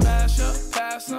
smash up.